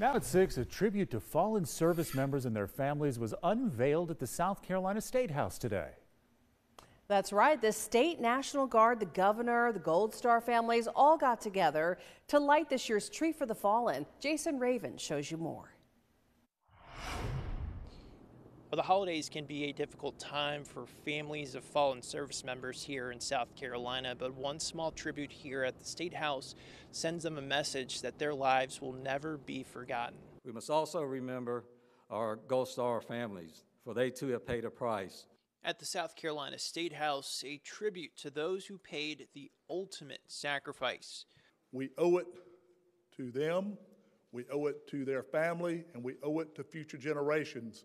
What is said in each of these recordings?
Now at 6, a tribute to fallen service members and their families was unveiled at the South Carolina State House today. That's right. The state National Guard, the governor, the Gold Star families all got together to light this year's Tree for the Fallen. Jason Raven shows you more. Well, the holidays can be a difficult time for families of fallen service members here in South Carolina, but one small tribute here at the State House sends them a message that their lives will never be forgotten. We must also remember our Gold Star families, for they too have paid a price at the South Carolina State House, a tribute to those who paid the ultimate sacrifice. We owe it to them, we owe it to their family, and we owe it to future generations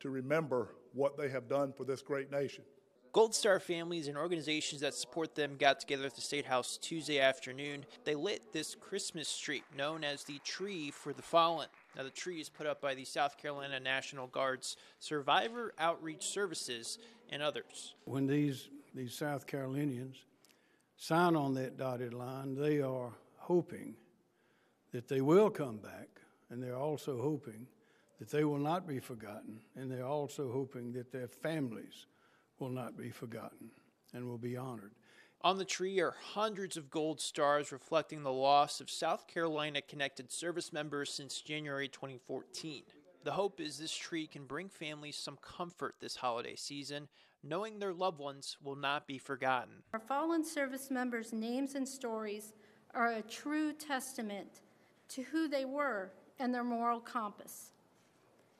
to remember what they have done for this great nation. Gold Star families and organizations that support them got together at the State House Tuesday afternoon. They lit this Christmas tree known as the Tree for the Fallen. Now, the tree is put up by the South Carolina National Guard's Survivor Outreach Services and others. When these, these South Carolinians sign on that dotted line, they are hoping that they will come back, and they're also hoping that they will not be forgotten, and they're also hoping that their families will not be forgotten and will be honored. On the tree are hundreds of gold stars reflecting the loss of South Carolina connected service members since January 2014. The hope is this tree can bring families some comfort this holiday season, knowing their loved ones will not be forgotten. Our fallen service members' names and stories are a true testament to who they were and their moral compass.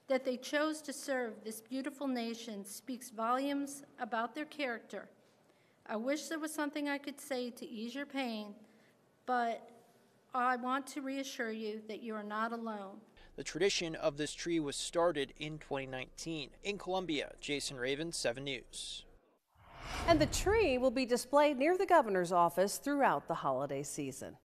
That they chose to serve this beautiful nation speaks volumes about their character. I wish there was something I could say to ease your pain, but I want to reassure you that you are not alone. The tradition of this tree was started in 2019. In Columbia, Jason Raven, 7 News. And the tree will be displayed near the governor's office throughout the holiday season.